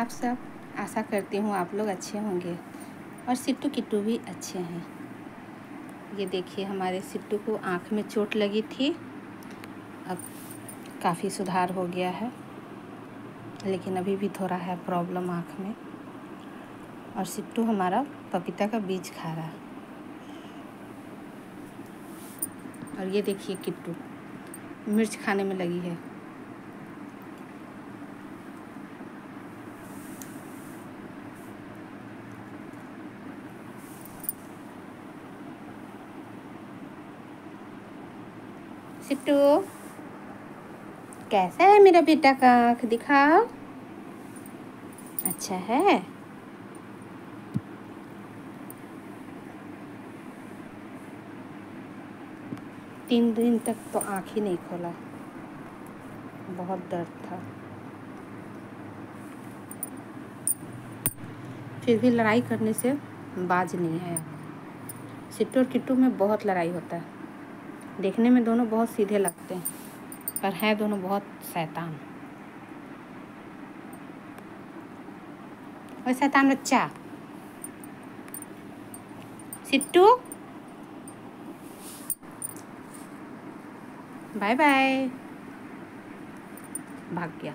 आप सब आशा करती हूँ आप लोग अच्छे होंगे और सिट्टू किट्टू भी अच्छे हैं। ये देखिए, हमारे सिट्टू को आँख में चोट लगी थी। अब काफ़ी सुधार हो गया है, लेकिन अभी भी थोड़ा है प्रॉब्लम आँख में। और सिट्टू हमारा पपीता का बीज खा रहा है। और ये देखिए किट्टू, मिर्च खाने में लगी है। सिट्टू। कैसा है मेरा बेटा का आँख? दिखाओ। अच्छा है। तीन दिन तक तो आँख ही नहीं खोला। बहुत दर्द था। फिर भी लड़ाई करने से बाज नहीं आया। सिट्टू और किट्टू में बहुत लड़ाई होता है। देखने में दोनों बहुत सीधे लगते हैं, पर है दोनों बहुत शैतान। और शैतान बच्चा। सिट्टू। Bye bye. भाग गया।